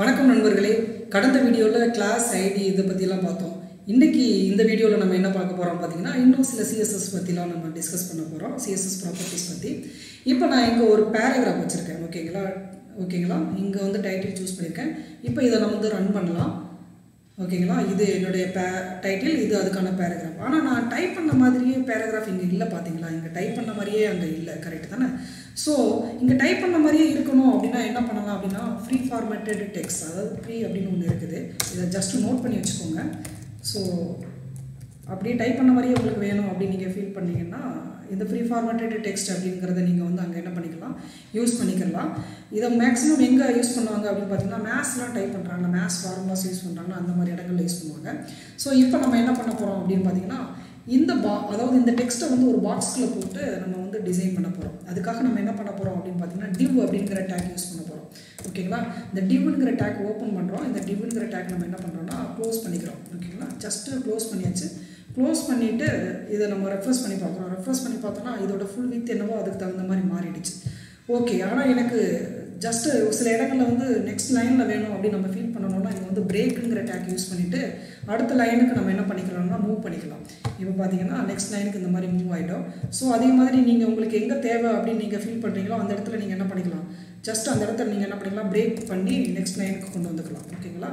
வணக்கம் நண்பர்களே. கடந்த வீடியோவில் கிளாஸ் ஐடி இதை பற்றிலாம் பார்த்தோம். இன்றைக்கி இந்த வீடியோவில் நம்ம என்ன பார்க்க போகிறோம் பார்த்தீங்கன்னா இன்னும் சில சிஎஸ்எஸ் பற்றிலாம் நம்ம டிஸ்கஸ் பண்ண போகிறோம் சிஎஸ்எஸ் ப்ராப்பர்ட்டிஸ் பற்றி இப்போ நான் இங்கே ஒரு பேராகிராஃப் வச்சுருக்கேன். ஓகேங்களா ஓகேங்களா இங்கே வந்து டைட்டில் சூஸ் பண்ணியிருக்கேன் இப்போ இதை நம்ம வந்து ரன் பண்ணலாம். ஓகேங்களா இது என்னுடைய பே டைட்டில் இது அதுக்கான பேராகிராஃப் ஆனால் நான் டைப் பண்ண மாதிரியே பேராகிராஃப் இங்கே இல்லை பார்த்தீங்களா? இங்கே டைப் பண்ண மாதிரியே அங்கே இல்லை. கரெக்ட் தானே? ஸோ இங்கே டைப் பண்ண மாதிரியே இருக்கணும் அப்படின்னா என்ன பண்ணலாம் அப்படின்னா ஃப்ரீ ஃபார்மேட்டட் டெக்ஸ்ட் அதாவது ஃப்ரீ அப்படின்னு ஒன்று இருக்குது. இதை ஜஸ்ட் நோட் பண்ணி வச்சுக்கோங்க. ஸோ அப்படியே டைப் பண்ண மாதிரியே உங்களுக்கு வேணும் அப்படின்னு நீங்கள் ஃபீல் பண்ணீங்கன்னா இந்த ஃப்ரீ ஃபார்மேட்டட் டெக்ஸ்ட் அப்படிங்கிறத நீங்கள் வந்து அங்கே என்ன பண்ணிக்கலாம் யூஸ் பண்ணிக்கலாம். இதை மேக்ஸிமம் எங்கே யூஸ் பண்ணுவாங்க அப்படின்னு பார்த்தீங்கன்னா மேத்ஸ்லாம் டைப் பண்ணுறாங்க மேத்ஸ் ஃபார்முலாஸ் யூஸ் பண்ணுறாங்க அந்த மாதிரி இடங்களில் யூஸ் பண்ணுவாங்க. ஸோ இப்போ நம்ம என்ன பண்ண போகிறோம் அப்படின்னு பார்த்தீங்கன்னா இந்த பா அதாவது இந்த டெக்ஸ்ட்டை வந்து ஒரு பாக்ஸ்குள்ளே போட்டு நம்ம வந்து டிசைன் பண்ண போகிறோம் அதுக்காக நம்ம என்ன பண்ண போகிறோம் அப்படின்னு பார்த்தீங்கன்னா டிவ் அப்படிங்கிற டேக் யூஸ் பண்ண போகிறோம் ஓகேங்களா இந்த டிவ்ங்கிற டேக் ஓப்பன் பண்ணுறோம் இந்த டிவ்ங்கிற டேக் நம்ம என்ன பண்ணுறோம்னா க்ளோஸ் பண்ணிக்கிறோம். ஓகேங்களா ஜஸ்ட்டு க்ளோஸ் பண்ணியாச்சு. க்ளோஸ் பண்ணிவிட்டு இதை நம்ம ரெஃப்ரெஸ் பண்ணி பார்க்குறோம். ரெஃப்ரெஸ் பண்ணி பார்த்தோன்னா இதோட ஃபுல் வித் என்னவோ அதுக்கு தகுந்த மாதிரி மாறிடுச்சு. ஓகே ஆனால் எனக்கு ஜஸ்ட்டு சில இடங்களில் வந்து நெக்ஸ்ட் லைனில் வேணும் அப்படின்னு நம்ம ஃபீல் பண்ணணும்னா இங்கே வந்து பிரேக்குங்கிற டேக் யூஸ் பண்ணிவிட்டு அடுத்த லைனுக்கு நம்ம என்ன பண்ணிக்கிறோம்னா அப்படின்னு பார்த்தீங்கன்னா நெக்ஸ்ட் லைனுக்கு இந்த மாதிரி மூவ் ஆகிட்டோம் ஸோ அதே மாதிரி நீங்கள் உங்களுக்கு எங்கே தேவை அப்படின்னு நீங்கள் ஃபீல் பண்ணுறீங்களோ அந்த இடத்துல நீங்கள் என்ன பண்ணிக்கலாம்? ஜஸ்ட் அந்த இடத்துல நீங்கள் என்ன பண்ணிக்கலாம்? பிரேக் பண்ணி நெக்ஸ்ட் லைனுக்கு கொண்டு வந்துக்கலாம். ஓகேங்களா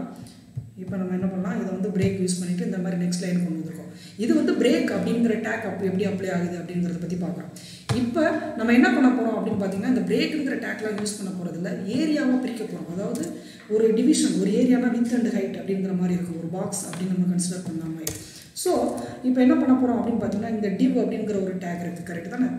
இப்போ நம்ம என்ன பண்ணலாம்? இதை வந்து பிரேக் யூஸ் பண்ணிவிட்டு இந்த மாதிரி நெக்ஸ்ட் லைன் கொண்டு வந்திருக்கோம். இது வந்து பிரேக் அப்படிங்கிற டேக் அப் எப்படி அப்ளை ஆகுது அப்படிங்கிறத பற்றி பார்க்கலாம். இப்போ நம்ம என்ன பண்ண போகிறோம் அப்படின்னு பார்த்தீங்கன்னா இந்த பிரேக்குங்கிற டேக்லாம் யூஸ் பண்ண போகிறதில்ல ஏரியாவாக பிரிக்க போகிறோம் அதாவது ஒரு டிவிஷன் ஒரு ஏரியானா வித் அண்ட் ஹைட் அப்படிங்கிற மாதிரி இருக்கும். ஒரு பாக்ஸ் அப்படின்னு நம்ம கன்சிடர் பண்ண மாதிரி. ஸோ இப்போ என்ன பண்ண போகிறோம் அப்படின்னு பார்த்தீங்கன்னா இந்த டிவ் அப்படிங்கிற ஒரு டேக் இருக்குது கரெக்ட் தானே?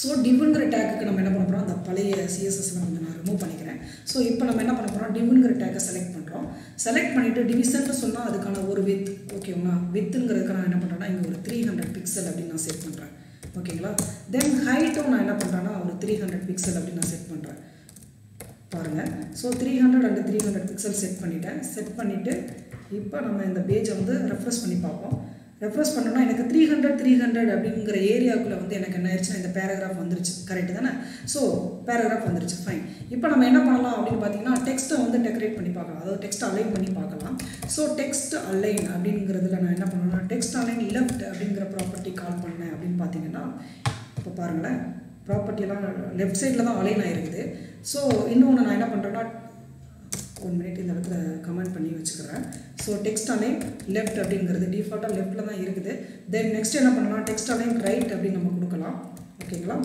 ஸோ டிவ்ங்கிற டேக்குக்கு நம்ம என்ன பண்ண போகிறோம் அந்த பழைய சிஎஸ்எஸ்லாம் வந்து நான் ரிமூவ் பண்ணிக்கிறேன். ஸோ இப்போ நம்ம என்ன பண்ண போகிறோம் டிவ்ங்கிற டேக்கை செலக்ட் பண்ணுறோம் செலக்ட் பண்ணிவிட்டு டிவிஷன் சொன்னால் அதுக்கான ஒரு வித் ஓகேங்களா வித்துங்கிறதுக்கு நான் என்ன பண்ணுறேன்னா இங்கே ஒரு த்ரீ ஹண்ட்ரட் பிக்சல் அப்படின்னு நான் செட் பண்ணுறேன் ஓகேங்களா தென் ஹைட்டும் நான் என்ன பண்ணுறேன்னா ஒரு த்ரீ ஹண்ட்ரட் பிக்சல் அப்படின்னு நான் செட் பண்ணுறேன் பாருங்கள் so three hundred and three hundred pixel set பண்ணிவிட்டேன் செட் பண்ணிவிட்டு இப்போ நம்ம இந்த பேஜை வந்து ரெஃப்ரெஷ் பண்ணி பார்ப்போம். ரெஃப்ரெஷ் பண்ணோம்னா எனக்கு த்ரீ ஹண்ட்ரட் த்ரீ ஹண்ட்ரட் அப்படிங்கிற ஏரியாவுக்குள்ளே வந்து எனக்கு என்ன ஆயிடுச்சுன்னா இந்த பேராகிராஃப் வந்துருச்சு. கரெக்டு தானே? ஸோ பேராகிராஃப் வந்துருச்சு. ஃபைன் இப்போ நம்ம என்ன பண்ணலாம் அப்படின்னு பார்த்தீங்கன்னா டெக்ஸ்ட்டை வந்து டெக்கரேட் பண்ணி பார்க்கலாம். அதாவது டெக்ஸ்ட் அலைன் பண்ணி பார்க்கலாம். ஸோ டெக்ஸ்ட் அலைன் அப்படிங்கிறதுல நான் என்ன பண்ணணும்னா டெக்ஸ்ட் அலைன் லெஃப்ட் அப்படிங்கிற ப்ராப்பர்ட்டி கால் பண்ணேன் அப்படின்னு பார்த்தீங்கன்னா இப்போ பாருங்களேன். ப்ராப்பர்ட்டியெல்லாம் லெஃப்ட் சைடில் தான் அலைன் ஆகிருக்குது ஸோ இன்னொன்று நான் என்ன பண்ணுறேன்னா ஒன் மினிட் இந்த இடத்துல கமெண்ட் பண்ணி வச்சுக்கிறேன். ஸோ டெக்ஸ்ட் அலைன் லெஃப்ட் அப்படிங்கிறது டிஃபால்ட்டாக லெஃப்ட்டில் தான் இருக்குது. தென் நெக்ஸ்ட் என்ன பண்ணலாம்? டெக்ஸ்ட் அலைன் ரைட் அப்படின்னு நம்ம கொடுக்கலாம். ஓகேங்களா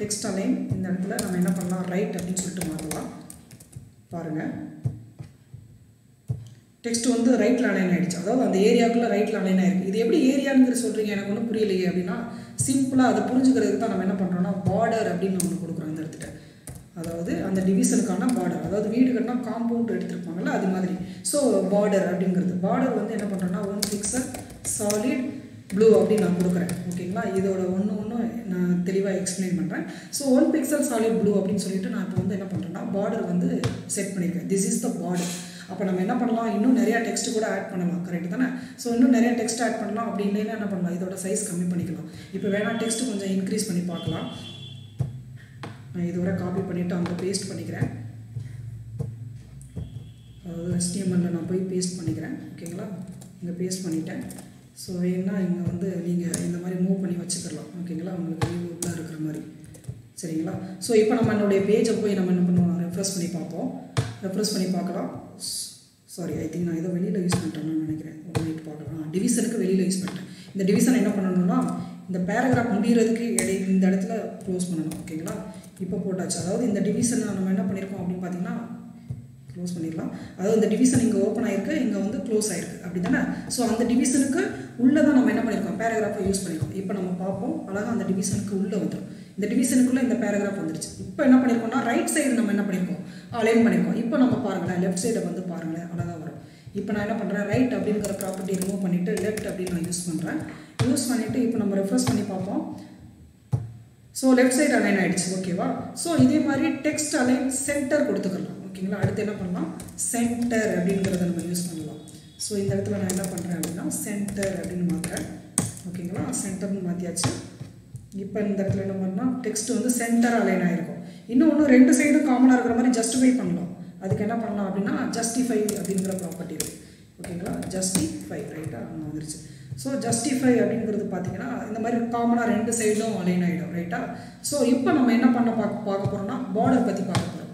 டெக்ஸ்ட் அலைன் இந்த இடத்துல நம்ம என்ன பண்ணலாம்? ரைட் அப்படின்னு சொல்லிட்டு மாறலாம். பாருங்கள் டெக்ஸ்ட் வந்து ரைட்டில் அலைன் ஆகிடுச்சு அதாவது அந்த ஏரியாவுக்குள்ளே ரைட்டில் அலைன் ஆயிருக்கு. இது எப்படி ஏரியாங்கிற சொல்கிறீங்க எனக்கு ஒன்றும் புரியலையே அப்படின்னா சிம்பிளாக அதை புரிஞ்சுக்கிறதுக்கு தான் நம்ம என்ன பண்ணுறோம்னா பார்டர் அப்படின்னு ஒன்று கொடுக்குறோம் அந்த இடத்துல. அதாவது அந்த டிவிஷனுக்கான பார்டர் அதாவது வீடு கட்டினா காம்பவுண்ட் எடுத்திருப்பாங்கல்ல அது மாதிரி. ஸோ பார்டர் அப்படிங்கிறது. பார்டர் வந்து என்ன பண்ணுறோன்னா ஒன் பிக்சல் சாலிட் ப்ளூ அப்படின்னு நான் கொடுக்குறேன். ஓகேங்களா இதோட ஒன்று ஒன்று நான் தெளிவாக எக்ஸ்பிளைன் பண்ணுறேன் so one pixel solid blue அப்படின்னு சொல்லிட்டு நான் இப்போ வந்து என்ன பண்ணுறேன்னா பார்டர் வந்து செட் பண்ணியிருக்கேன் திஸ் இஸ் த பார்டர் அப்போ நம்ம என்ன பண்ணலாம்? இன்னும் நிறையா டெக்ஸ்ட் கூட ஆட் பண்ணலாம். கரெக்ட் தானே? ஸோ இன்னும் நிறைய டெக்ஸ்ட் ஆட் பண்ணலாம். அப்படி இல்லைன்னா என்ன பண்ணலாம்? இதோட சைஸ் கம்மி பண்ணிக்கலாம். இப்போ வேணால் டெக்ஸ்ட் கொஞ்சம் இன்க்ரீஸ் பண்ணி பார்க்கலாம். நான் இதோட காப்பி பண்ணிவிட்டு அங்கே பேஸ்ட் பண்ணிக்கிறேன். அதாவது நான் போய் பேஸ்ட் பண்ணிக்கிறேன். ஓகேங்களா இங்கே பேஸ்ட் பண்ணிட்டேன். ஸோ வேணா இங்கே வந்து நீங்கள் இந்த மாதிரி மூவ் பண்ணி வச்சுக்கலாம் ஓகேங்களா உங்களுக்கு வியூ இருக்கிற மாதிரி. சரிங்களா? ஸோ இப்போ நம்ம என்னுடைய பேஜை போய் நம்ம என்ன பண்ணுவோம்? ரெஃப்ரெஷ் பண்ணி பார்ப்போம். ரெஃப்ரெஷ் பண்ணி பார்க்கலாம். சாரி ஐ திங்க் நான் ஏதோ வெளியில் யூஸ் பண்ணுறேன்னு நினைக்கிறேன். ஒரு மினிட் பார்க்கலாம். டிவிஷனுக்கு வெளியில் யூஸ் பண்ணுறேன் இந்த டிவிஷன் என்ன பண்ணணும்னா இந்த பேராகிராஃப் முடிகிறதுக்கு இடை இந்த இடத்துல க்ளோஸ் பண்ணணும். ஓகேங்களா இப்போ போட்டாச்சு. அதாவது இந்த டிவிஷனை நம்ம என்ன பண்ணியிருக்கோம் அப்படின்னு பார்த்தீங்கன்னா க்ளோஸ் பண்ணிடலாம். அதாவது இந்த டிவிஷன் இங்கே ஓப்பன் ஆயிருக்கு இங்கே வந்து க்ளோஸ் ஆயிருக்கு. அப்படி தானே ஸோ அந்த டிவிஷனுக்கு உள்ளே தான் நம்ம என்ன பண்ணியிருக்கோம் பேராகிராஃபை யூஸ் பண்ணியிருக்கோம் இப்போ நம்ம பார்ப்போம். அழகாக அந்த டிவிஷனுக்கு உள்ளே வந்துடும் இந்த டிவிஷனுக்குள்ளே இந்த பேராகிராஃப் வந்துருச்சு. இப்போ என்ன பண்ணியிருக்கோம்னா ரைட் சைடு நம்ம என்ன பண்ணியிருக்கோம் அலைன் பண்ணியிருக்கோம் இப்போ நம்ம பாருங்களேன் லெஃப்ட் சைடை வந்து இப்போ நான் என்ன பண்ணுறேன்? ரைட் அப்படிங்கிற ப்ராப்பர்ட்டி ரிமூவ் பண்ணிவிட்டு லெஃப்ட் அப்படின்னு நான் யூஸ் பண்ணுறேன் யூஸ் பண்ணிவிட்டு இப்போ நம்ம ரெஃபர்ஸ் பண்ணி பார்ப்போம். ஸோ லெஃப்ட் சைடு அலைன் ஆகிடுச்சு ஓகேவா ஸோ இதே மாதிரி டெக்ஸ்ட் அலைன் சென்டர் கொடுத்துக்கலாம். ஓகேங்களா அடுத்து என்ன பண்ணலாம்? சென்டர் அப்படிங்கிறத நம்ம யூஸ் பண்ணலாம். ஸோ இந்த இடத்துல நான் என்ன பண்ணுறேன் அப்படின்னா சென்டர் அப்படின்னு மாற்றுறேன் ஓகேங்களா சென்டர்னு மாற்றியாச்சு இப்போ இந்த இடத்துல என்ன பண்ணால் டெக்ஸ்ட் வந்து சென்டர் அலைன் ஆகிருக்கும் இன்னும் ஒன்று ரெண்டு சைடும் காமனாக இருக்கிற மாதிரி ஜஸ்டிஃபை பண்ணலாம். அதுக்கு என்ன பண்ணலாம் அப்படின்னா ஜஸ்டிஃபை அப்படிங்கிற ப்ராப்பர்ட்டி இருக்குது ஓகேங்களா ஜஸ்டிஃபை ரைட்டாக அங்கே வந்துருச்சு. ஸோ ஜஸ்டிஃபை அப்படிங்கிறது பார்த்தீங்கன்னா இந்த மாதிரி காமனாக ரெண்டு சைடும் அலைன் ஆகிடும் ரைட்டா ஸோ இப்போ நம்ம என்ன பண்ண பார்க்க பார்க்க போகிறோம்னா பார்டர் பற்றி பார்க்க போகிறோம்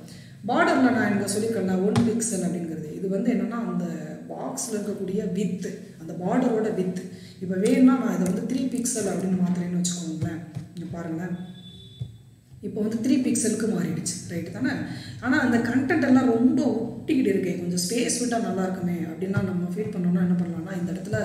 பார்டரில் நான் இங்கே சொல்லியிருக்கேன் ஒன் பிக்சல் அப்படிங்கிறது. இது வந்து என்னென்னா அந்த பாக்ஸில் இருக்கக்கூடிய வித்து அந்த பார்டரோட வித்து இப்போ வேணும்னா நான் இதை வந்து த்ரீ பிக்சல் அப்படின்னு மாத்திரேன்னு வச்சுக்கோங்களேன். இங்கே பாருங்கள் இப்போ வந்து த்ரீ பிக்சலுக்கு மாறிடுச்சு ரைட்டு தானே? ஆனால் அந்த கண்டென்ட் எல்லாம் ரொம்ப ஒட்டிக்கிட்டு இருக்கே கொஞ்சம் ஸ்பேஸ் விட்டால் நல்லா இருக்குமே அப்படின்னா நம்ம ஃபீல் பண்ணோம்னா என்ன பண்ணலாம்னா இந்த இடத்துல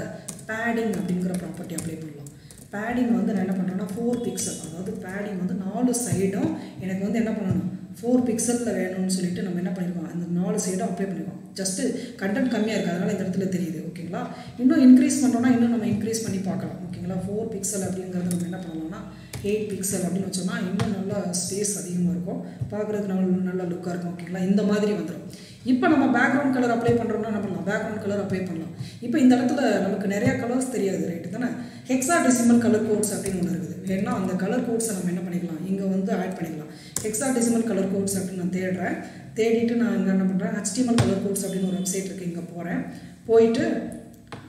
பேடிங் அப்படிங்கிற ப்ராப்பர்ட்டி அப்ளை பண்ணலாம். பேடிங் வந்து நான் என்ன பண்ணுறேன்னா ஃபோர் பிக்சல் அதாவது பேடிங் வந்து நாலு சைடும் எனக்கு வந்து என்ன பண்ணணும் ஃபோர் பிக்சலில் வேணும்னு சொல்லிட்டு நம்ம என்ன பண்ணியிருக்கோம் அந்த நாலு சைடும் அப்ளை பண்ணியிருக்கோம் ஜஸ்ட்டு கண்டென்ட் கம்மியாக இருக்குது அதனால் இந்த இடத்துல தெரியுது ஓகேங்களா இன்னும் இன்க்ரீஸ் பண்ணுறோன்னா இன்னும் நம்ம இன்க்ரீஸ் பண்ணி பார்க்கலாம் ஓகேங்களா ஃபோர் பிக்சல் அப்படிங்கிறது நம்ம என்ன பண்ணலாம்னா எயிட் பிக்சல் அப்படின்னு வச்சோம்னா இன்னும் நல்லா ஸ்பேஸ் அதிகமாக இருக்கும். பார்க்குறதுக்கு நல்ல லுக்காக இருக்கும் ஓகேங்களா இந்த மாதிரி வந்துடும் இப்போ நம்ம பேக்ரவுண்ட் கலர் அப்ளை பண்ணுறோம்னா நம்ம பண்ணலாம் பேக்ரவுண்ட் கலர் அப்ளை பண்ணலாம். இப்போ இந்த இடத்துல நமக்கு நிறையா கலர்ஸ் தெரியாது ரைட்டு தானே? ஹெக்ஸா டெசிமல் கலர் கோட்ஸ் அப்படின்னு ஒன்று இருக்குது. வேணா அந்த கலர் கோட்ஸை நம்ம என்ன பண்ணிக்கலாம்? இங்கே வந்து ஆட் பண்ணிக்கலாம். ஹெக்ஸா டெசிமல் கலர் கோட்ஸ் அப்படின்னு நான் தேடுறேன். தேடிட்டு நான் இங்கே என்ன பண்ணுறேன் ஹெச்டிஎம்எல் கலர் கோட்ஸ் அப்படின்னு ஒரு வெப்சைட் இருக்குது இங்கே போகிறேன் போயிட்டு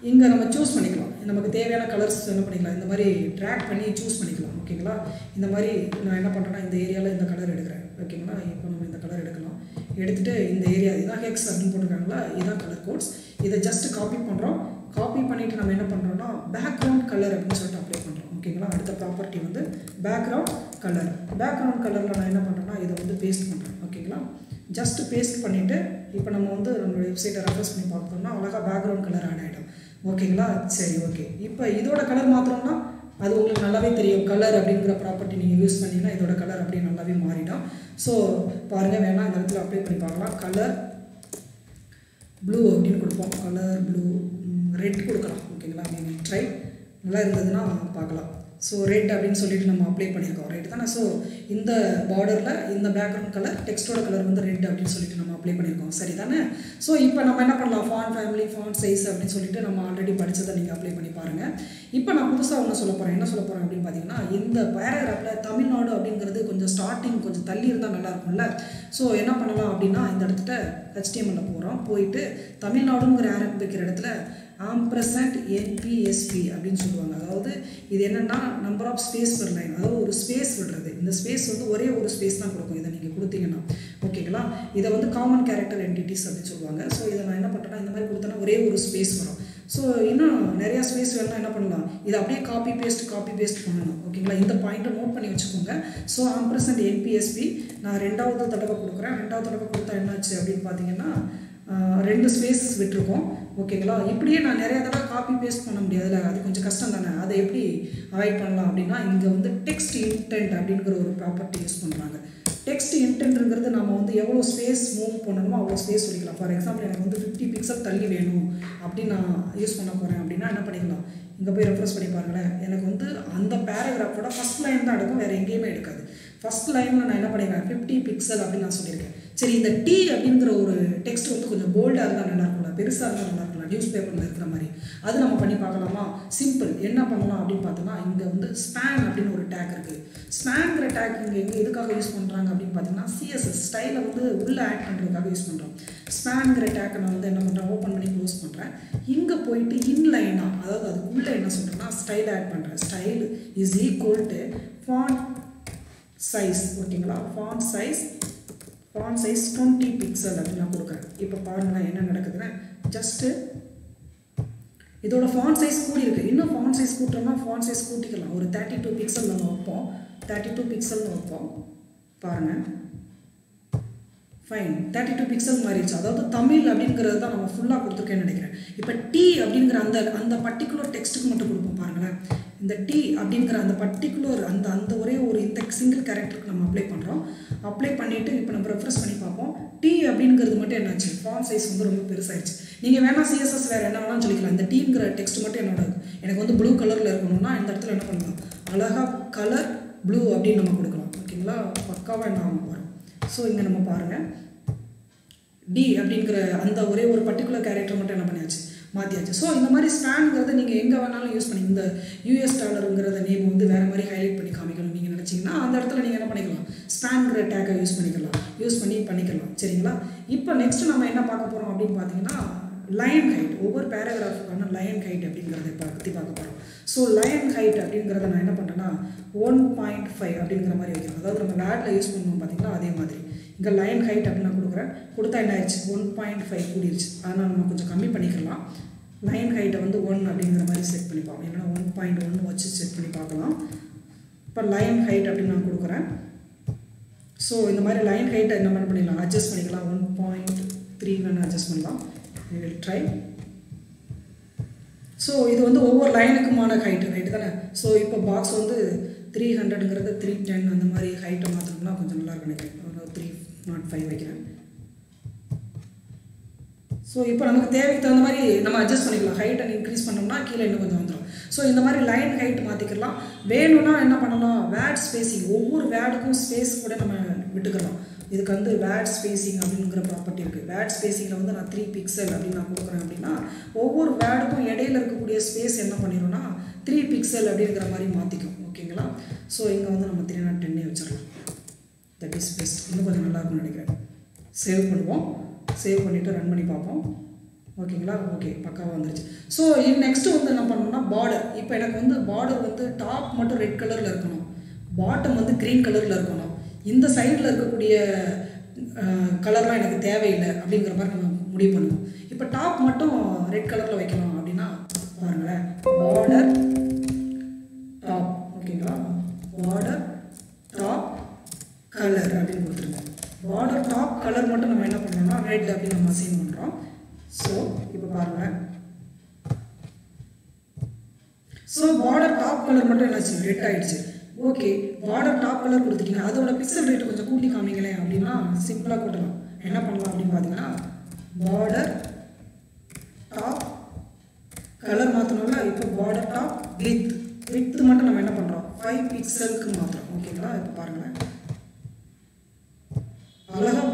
இங்கே நம்ம சூஸ் பண்ணிக்கலாம். நமக்கு தேவையான கலர்ஸ் என்ன பண்ணிக்கலாம். இந்த மாதிரி ட்ராக் பண்ணி சூஸ் பண்ணிக்கலாம். ஓகேங்களா இந்த மாதிரி நான் என்ன பண்ணுறேன்னா இந்த ஏரியாவில் இந்த கலர் எடுக்கிறேன். ஓகேங்களா இப்போ நம்ம இந்த கலர் எடுக்கலாம். எடுத்துகிட்டு இந்த ஏரியா இதான் ஹெக்ஸ் அப்படின்னு போட்டிருக்காங்களா? இதான் கலர் கோட்ஸ் இதை ஜஸ்ட் காப்பி பண்ணுறோம் காப்பி பண்ணிவிட்டு நம்ம என்ன பண்ணுறோம்னா பேக்ரவுண்ட் கலர் அப்படின்னு சொல்லிட்டு அப்ளை பண்ணுறோம் ஓகேங்களா அடுத்த ப்ராப்பர்ட்டி வந்து பேக்ரவுண்ட் கலர் பேக்ரவுண்ட் கலரில் நான் என்ன பண்ணுறேன்னா இதை வந்து பேஸ்ட் பண்ணுறேன் ஓகேங்களா ஜஸ்ட் பேஸ்ட் பண்ணிவிட்டு இப்போ நம்ம வந்து நம்மளுடைய வெப்சைட்டை ரெஃபர்ஸ் பண்ணி பார்த்தோம்னா அழகாக பேக்ரவுண்ட் கலர் ஆட் ஆகிடும் ஓகேங்களா? சரி ஓகே. இப்போ இதோட கலர் மாத்திரம்னா அது உங்களுக்கு நல்லாவே தெரியும். கலர் அப்படிங்கிற ப்ராப்பர்ட்டி நீங்கள் யூஸ் பண்ணிங்கன்னா இதோட கலர் அப்படியே நல்லாவே மாறிடும். ஸோ பாருங்கள் வேணால் இந்த இடத்துல அப்ளை பண்ணி பார்க்கலாம். கலர் ப்ளூ அப்படின்னு கொடுப்போம். கலர் ப்ளூ ரெட் கொடுக்கலாம். ஓகேங்களா? நீங்கள் ட்ரை நல்லா இருந்ததுன்னா பார்க்கலாம். ஸோ ரெட் அப்படின்னு சொல்லிட்டு நம்ம அப்ளை பண்ணியிருக்கோம். ரைட் தானே? ஸோ இந்த பார்டரில் இந்த பேக்ரவுண்ட் கலர் டெக்ஸ்டோட கலர் வந்து ரெட் அப்படின்னு சொல்லிட்டு நம்ம அப்ளை பண்ணியிருக்கோம். சரி தானே? ஸோ இப்போ நம்ம என்ன பண்ணலாம்? ஃபான் ஃபேமிலி ஃபான் சைஸ் அப்படின்னு சொல்லிட்டு நம்ம ஆல்ரெடி படித்ததை நீங்கள் அப்ளை பண்ணி பாருங்கள் இப்போ நான் புதுசாக ஒன்று சொல்ல போகிறேன் என்ன சொல்ல போகிறேன் அப்படின்னு பார்த்தீங்கன்னா இந்த பேராகிராஃபில் தமிழ்நாடு அப்படிங்கிறது கொஞ்சம் ஸ்டார்டிங் கொஞ்சம் தள்ளி இருந்தால் நல்லா இருக்கும்ல. ஸோ என்ன பண்ணலாம் அப்படின்னா இந்த இடத்துல ஹெச்டிஎம்எல்ல போகிறோம் போயிட்டு தமிழ்நாடுங்கிற ஆரம்பிக்கிற இடத்துல ஆம்ப்ரசட் என்பிஎஸ்பி அப்படின்னு சொல்லுவாங்க. அதாவது இது என்னென்னா number of space per line அதாவது ஒரு ஸ்பேஸ் விடுறது. இந்த ஸ்பேஸ் வந்து ஒரே ஒரு ஸ்பேஸ் தான் கொடுக்கும். இதை நீங்கள் கொடுத்தீங்கன்னா. ஓகேங்களா இதை வந்து காமன் கேரக்டர் என்டிட்டிஸ் அப்படின்னு சொல்லுவாங்க. ஸோ இதை நான் என்ன பண்ணுறேன்னா இந்த மாதிரி கொடுத்தேன்னா ஒரே ஒரு ஸ்பேஸ் வரும். ஸோ இன்னும் நிறையா ஸ்பேஸ் வேணும்னா என்ன பண்ணலாம்? இதை அப்படியே காப்பி பேஸ்ட் காப்பி பேஸ்ட் பண்ணணும் ஓகேங்களா இந்த பாயிண்ட்டை நோட் பண்ணி வச்சுக்கோங்க. ஸோ ஆம்ப்ரசன்ட் என்பிஎஸ்பி நான் ரெண்டாவது தடவை கொடுக்குறேன். ரெண்டாவது தடவை கொடுத்தா என்னாச்சு அப்படின்னு பார்த்தீங்கன்னா ரெண்டு ஸ்பேஸ் விட்டுருக்கோம். ஓகேங்களா? இப்படியே நான் நிறைய தடவை காப்பி பேஸ்ட் பண்ண முடியாதுல்ல அது கொஞ்சம் கஷ்டம் தானே? அதை எப்படி அவாய்ட் பண்ணலாம் அப்படின்னா இங்கே வந்து டெக்ஸ்ட் இன்டென்ட் அப்படிங்கிற ஒரு ப்ராப்பர்ட்டி யூஸ் பண்ணுறாங்க டெக்ஸ்ட் இன்டென்ட்ங்கிறது நம்ம வந்து எவ்வளோ ஸ்பேஸ் மூவ் பண்ணணுமோ அவ்வளோ ஸ்பேஸ் சொல்லிக்கலாம் ஃபார் எக்ஸாம்பிள் எனக்கு வந்து ஃபிஃப்டி பிக்சல் தள்ளி வேணும் அப்படின்னு நான் யூஸ் பண்ண போகிறேன் அப்படின்னா என்ன பண்ணிக்கலாம்? இங்கே போய் ரெஃபரன்ஸ் பண்ணி பாருங்களேன். எனக்கு வந்து அந்த பேராகிராஃபோட ஃபஸ்ட் லைன் தான் எடுக்கும். வேறு எங்கேயுமே எடுக்காது. ஃபஸ்ட் லைனில் நான் என்ன பண்ணிக்கிறேன் ஃபிஃப்டி பிக்சல் அப்படின்னு நான் சொல்லியிருக்கேன் சரி இந்த டி அப்படிங்கிற ஒரு டெக்ஸ்ட் வந்து கொஞ்சம் போல்டாக இருந்தால் நல்லா இருக்கும்ல பெருசாக இருந்தால் நல்லா இருக்கும்ல நியூஸ் பேப்பரில் இருக்கிற மாதிரி. அது நம்ம பண்ணி பார்க்கலாமா? சிம்பிள் என்ன பண்ணலாம் அப்படின்னு பார்த்தோன்னா இங்கே வந்து ஸ்பேன் அப்படின்னு ஒரு டேக் இருக்குது ஸ்பேங்கிற டேக் இங்கே எங்கே எதுக்காக யூஸ் பண்ணுறாங்க அப்படின்னு பார்த்தீங்கன்னா சிஎஸ்எஸ் ஸ்டைலை வந்து உள்ளே ஆட் பண்ணுறதுக்காக யூஸ் பண்ணுறோம் ஸ்பேங்கிற டேக்கை நான் வந்து என்ன பண்ணுறேன் ஓப்பன் பண்ணி க்ளோஸ் பண்ணுறேன் இங்கே போயிட்டு இன்லைனாக அதாவது அதுக்குள்ளே என்ன சொல்கிறேன்னா ஸ்டைல் ஆட் பண்ணுறேன் style is equal to font size ஓகேங்களா font size font size twenty pixel அப்படின்னு நான் கொடுக்குறேன். இப்போ பாருங்களேன் என்ன நடக்குதுன்னா ஜஸ்ட்டு இதோட ஃபாண்ட் சைஸ் கூடி இருக்குது இன்னும் ஃபாண்ட் சைஸ் கூட்டுறோம்னா ஃபாண்ட் சைஸ் கூட்டிக்கலாம். ஒரு தேர்ட்டி டூ பிக்சல் நம்ம வைப்போம். தேர்ட்டி டூ பிக்சல்னு வைப்போம். பாருங்கள் ஃபைன் தேர்ட்டி டூ பிக்சல் மாறிடுச்சு. அதாவது தமிழ் அப்படிங்கிறது தான் நம்ம ஃபுல்லாக கொடுத்துருக்கேன்னு நினைக்கிறேன். இப்போ டி அப்படிங்கிற அந்த அந்த பர்டிகுலர் டெக்ஸ்ட்டுக்கு மட்டும் கொடுப்போம் பாருங்களேன். இந்த டி அப்படிங்கிற அந்த பர்டிகுலர் அந்த அந்த ஒரே ஒரு இந்த சிங்கிள் கேரக்டருக்கு நம்ம அப்ளை பண்ணுறோம் அப்ளை பண்ணிவிட்டு இப்போ நம்ம ரெஃப்ரெஸ் பண்ணி பார்ப்போம். டி அப்படிங்கிறது மட்டும் என்னாச்சு? ஃபான் சைஸ் வந்து ரொம்ப பெருசாகிடுச்சு நீங்கள் வேணால் சிஎஸ்எஸ் வேறு என்ன வேணாலும் சொல்லிக்கலாம். இந்த டீங்கிற டெக்ஸ்ட் மட்டும் என்னோட எனக்கு வந்து ப்ளூ கலரில் இருக்கணும்னா இந்த இடத்துல என்ன பண்ணலாம்? அழகாக கலர் ப்ளூ அப்படின்னு நம்ம கொடுக்கலாம். ஓகேங்களா? பக்காவாக என்ன வரும் ஸோ இங்கே நம்ம பாருங்கள் டி அப்படிங்கிற அந்த ஒரே ஒரு பர்டிகுலர் கேரக்டர் மட்டும் என்ன பண்ணியாச்சு? மாற்றியாச்சு ஸோ இந்த மாதிரி ஸ்பேன்ங்கிறத நீங்கள் எங்கே வேணாலும் யூஸ் பண்ணி இந்த யூஎஸ் டாலருங்கிறத நேம் வந்து வேறு மாதிரி ஹைலைட் பண்ணி காமிக்கணும் நீங்கள் நினச்சிங்கன்னா அந்த இடத்துல நீங்கள் என்ன பண்ணிக்கலாம்? ஸ்பேன்கிற டேக்கை யூஸ் பண்ணிக்கலாம். யூஸ் பண்ணி பண்ணிக்கலாம். சரிங்களா? இப்போ நெக்ஸ்ட் நம்ம என்ன பார்க்க போகிறோம் அப்படின்னு பார்த்தீங்கன்னா லைன் ஹைட் ஒவ்வொரு பேராகிராஃபுக்கான லயன் ஹைட் அப்படிங்கிறத பற்றி பார்க்க போகிறோம் ஸோ லயன் ஹைட் அப்படிங்கிறத நான் என்ன பண்ணுறேன்னா ஒன் பாயிண்ட் ஃபைவ் அப்படிங்கிற மாதிரி வைக்கிறோம் அதாவது நம்ம லேட்டில் யூஸ் பண்ணுவோம் பார்த்தீங்களா அதே மாதிரி. இங்கே லைன் ஹைட் அப்படின்னு நான் கொடுக்குறேன். கொடுத்தா என்ன ஆயிடுச்சு? ஒன் பாயிண்ட் ஃபைவ் கூடிருச்சு. அதனால் நம்ம கொஞ்சம் கம்மி பண்ணிக்கலாம். லைன் ஹைட்டை வந்து ஒன் அப்படிங்கிற மாதிரி செட் பண்ணி பார்ப்போம் இல்லைன்னா ஒன் பாயிண்ட் ஒன்று வச்சு செட் பண்ணி பார்க்கலாம். இப்போ லைன் ஹைட் அப்படின்னு நான் கொடுக்குறேன். ஸோ இந்த மாதிரி லைன் ஹைட்டை என்ன மாதிரி பண்ணிடலாம்? அட்ஜஸ்ட் பண்ணிக்கலாம். ஒன் பாயிண்ட் த்ரீ வேணும் அட்ஜஸ்ட் பண்ணலாம். வில் ட்ரை ஸோ இது வந்து ஒவ்வொரு லைனுக்குமான ஹைட்டு ரைட்டு தானே? ஸோ இப்போ பாக்ஸ் வந்து த்ரீ ஹண்ட்ரடுங்கிறது த்ரீ டென் அந்த மாதிரி ஹைட்டை மாற்றணும்னா கொஞ்சம் நல்லா இருக்கும் நினைக்கிறேன். த்ரீ நாட் ஃபைவ் வைக்கிறேன். ஸோ இப்போ நமக்கு தேவைக்கு தகுந்த மாதிரி நம்ம அட்ஜஸ்ட் பண்ணிக்கலாம். ஹைட் அண்ட் இன்க்ரீஸ் பண்ணோம்னா கீழே இன்னும் கொஞ்சம் வந்துடும் ஸோ இந்த மாதிரி லைன் ஹைட் மாற்றிக்கலாம் வேணும்னா என்ன பண்ணலாம்? வேட் ஸ்பேசிங் ஒவ்வொரு வேடுக்கும் ஸ்பேஸ் கூட நம்ம விட்டுக்கலாம். இதுக்கு வந்து வேட் ஸ்பேசிங் அப்படிங்கிற ப்ராப்பர்ட்டி இருக்குது வேட் ஸ்பேசிங்கில் வந்து நான் த்ரீ பிக்சல் அப்படின்னு நான் கொடுக்குறேன் அப்படின்னா ஒவ்வொரு வேடுக்கும் இடையில இருக்கக்கூடிய ஸ்பேஸ் என்ன பண்ணிடும்னா த்ரீ பிக்சல் அப்படிங்கிற மாதிரி மாற்றிக்கும் ஓகேங்களா ஸோ இங்கே வந்து நம்ம த்ரீ நாட் டென்னே வச்சிடலாம். தட் இஸ் பெஸ்ட் இருக்கும்னு நினைக்கிறேன். சேவ் பண்ணுவோம். சேவ் பண்ணிவிட்டு ரன் பண்ணி பார்ப்போம். ஓகேங்களா ஓகே பக்காவாக வந்துருச்சு. ஸோ நெக்ஸ்ட்டு வந்து என்ன பண்ணணும்னா பார்டர் இப்போ எனக்கு வந்து பார்டர் வந்து டாப் மட்டும் ரெட் கலரில் இருக்கணும். பாட்டம் வந்து க்ரீன் கலரில் இருக்கணும். இந்த சைடில் இருக்கக்கூடிய கலர்லாம் எனக்கு தேவையில்லை அப்படிங்கிற மாதிரி நம்ம முடிவு பண்ணுவோம். இப்போ டாப் மட்டும் ரெட் கலரில் வைக்கணும் அப்படின்னா பாருங்களேன் பார்டர் டாப் ஓகேங்களா பார்டர் டாப் கலர் அப்படின்னு கொடுத்துருங்க பார்டர் டாப் கலர் மட்டும் நம்ம என்ன பண்ணோம்னா ரெட் அப்படின்னு நம்ம அசைன் பண்ணுறோம் ஸோ இப்போ பாருங்கள் ஸோ பார்டர் டாப் கலர் மட்டும் என்னாச்சு? ரெட் ஆயிடுச்சு. ஓகே பார்டர் டாப் கலர் கொடுத்துட்டீங்க. அதோட பிக்சல் ரேட்டு கொஞ்சம் கூட்டி காமிங்களேன் அப்படின்னா சிம்பிளாக கூட்டலாம். என்ன பண்ணலாம் அப்படின்னு பார்த்தீங்கன்னா பார்டர் டாப் கலர் மாற்றணும்ல இப்போ பார்டர் டாப் வித் வித் மட்டும் நம்ம என்ன பண்ணுறோம் ஃபைவ் பிக்சலுக்கு மாற்றுறோம் ஓகேங்களா இப்போ பாருங்களேன்.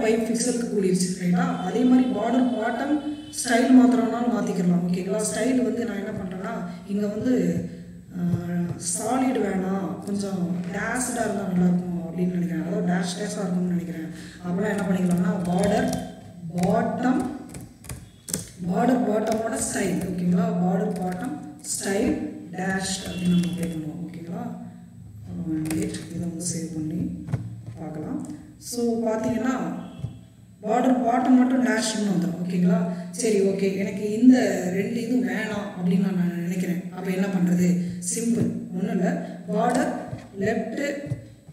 பைப் ஃபைவ் பிக்சலுக்கு கூடிருச்சு ரைட்டா அதே மாதிரி பார்டர் பாட்டம் ஸ்டைல் மாத்திரம்னாலும் மாற்றிக்கலாம் ஓகேங்களா ஸ்டைல் வந்து நான் என்ன பண்ணுறேன்னா இங்கே வந்து சாலிட் வேணாம். கொஞ்சம் டேஷ்டாக இருந்தால் நல்லாயிருக்கும் அப்படின்னு நினைக்கிறேன். அதாவது டேஷ் டேஷாக இருக்கும்னு நினைக்கிறேன். அப்படின்னா என்ன பண்ணிக்கலாம்னா பார்டர் பாட்டம் பார்டர் பாட்டமோட ஸ்டைல் ஓகேங்களா பார்டர் பாட்டம் ஸ்டைல் டேஷ் அப்படின்னு நம்ம அப்ளை பண்ணுவோம். ஓகேங்களா இதை வந்து சேவ் பண்ணி பார்க்கலாம். ஸோ பார்த்தீங்கன்னா பார்டர் பாட்டம் மட்டும் டேஷ்னு வந்துடும் ஓகேங்களா சரி ஓகே எனக்கு இந்த ரெண்டு இதுவும் வேணாம் அப்படின்னு நான் நினைக்கிறேன். அப்போ என்ன பண்ணுறது சிம்பிள் ஒன்றும் இல்லை. பார்டர் லெஃப்ட்டு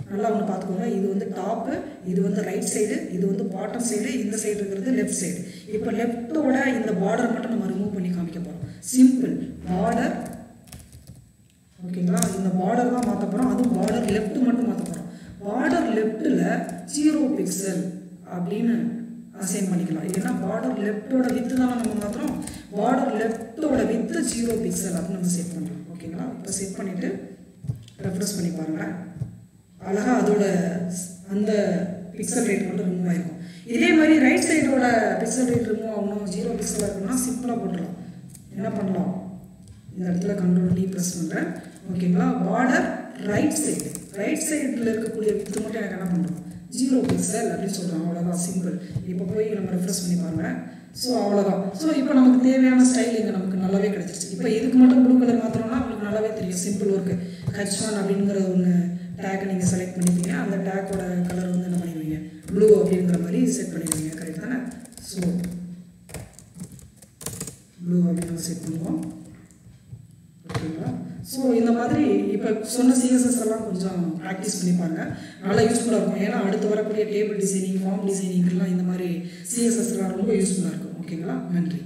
நல்லா ஒன்று பார்த்துக்கோங்க இது வந்து டாப்பு இது வந்து ரைட் சைடு இது வந்து பாட்டம் சைடு இந்த சைடு இருக்கிறது லெஃப்ட் சைடு இப்போ லெஃப்ட்டோட இந்த பார்டர் மட்டும் நம்ம ரிமூவ் பண்ணி காமிக்க போகிறோம் சிம்பிள் பார்டர் ஓகேங்களா இந்த பார்டர் தான் மாற்ற போகிறோம் அதுவும் பார்டர் லெஃப்ட் மட்டும் மாற்ற போகிறோம் பார்டர் லெஃப்ட்டில் ஜீரோ பிக்சல் அப்படின்னு அசைன் பண்ணிக்கலாம். இல்லைன்னா பார்டர் லெஃப்ட்டோட வித்து தானே நம்ம மாத்திரம் பார்டர் லெஃப்ட்டோட வித்து ஜீரோ பிக்சல் அப்படின்னு நம்ம செட் பண்ணுறோம் ஓகேங்களா இப்போ செட் பண்ணிவிட்டு ரெஃப்ரெஷ் பண்ணி பாருங்கள் அழகாக அதோட அந்த பிக்சல் ரேட் மட்டும் ரிமூவ் ஆகிருக்கும் இதே மாதிரி ரைட் சைடோட பிக்சல் ரேட் ரிமூவ் ஆகணும். ஜீரோ பிக்சலாக இருக்கணும்னா சிம்பிளாக போட்டுடலாம். என்ன பண்ணலாம்? இந்த இடத்துல கண்ட்ரோல் டி ப்ரெஸ் பண்ணுறேன் ஓகேங்களா பார்டர் ரைட் சைடு ரைட் சைடில் இருக்கக்கூடிய வித்து மட்டும் எனக்கு என்ன பண்ணுறோம் ஜீரோ பிக்சல் அப்படின்னு சொல்கிறாங்க அவ்வளோதான் சிம்பிள் இப்போ போய் நம்ம ரெஃப்ரெஷ் பண்ணி பாருங்க. ஸோ அவ்வளோதான் ஸோ இப்போ நமக்கு தேவையான ஸ்டைல் இங்கே நமக்கு நல்லாவே கிடச்சிருச்சு. இப்போ இதுக்கு மட்டும் ப்ளூ கலர் மாத்திரம்னா உங்களுக்கு நல்லாவே தெரியும். சிம்பிள் ஒர்க்கு ஹச் ஒன் அப்படிங்கிற ஒன்று டேக்கை நீங்கள் செலக்ட் பண்ணிப்பீங்க. அந்த டேக்கோட கலர் வந்து என்ன பண்ணிடுவீங்க? ப்ளூ அப்படிங்கிற மாதிரி செட் பண்ணிடுவீங்க கரெக்ட் தானே ஸோ ப்ளூ அப்படின்னு நம்ம செட் பண்ணுவோம் ஓகேங்களா ஸோ இந்த மாதிரி இப்போ சொன்ன சிஎஸ்எஸ் எல்லாம் கொஞ்சம் சொல்லியிருப்பாங்க நல்லா யூஸ்ஃபுல்லாக இருக்கும். ஏன்னா அடுத்து வரக்கூடிய டேபிள் டிசைனிங் ஃபார்ம் டிசைனிங்லாம் இந்த மாதிரி சிஎஸ்எஸ்லாம் ரொம்ப யூஸ்ஃபுல்லாக இருக்கும். ஓகேங்களா நன்றி.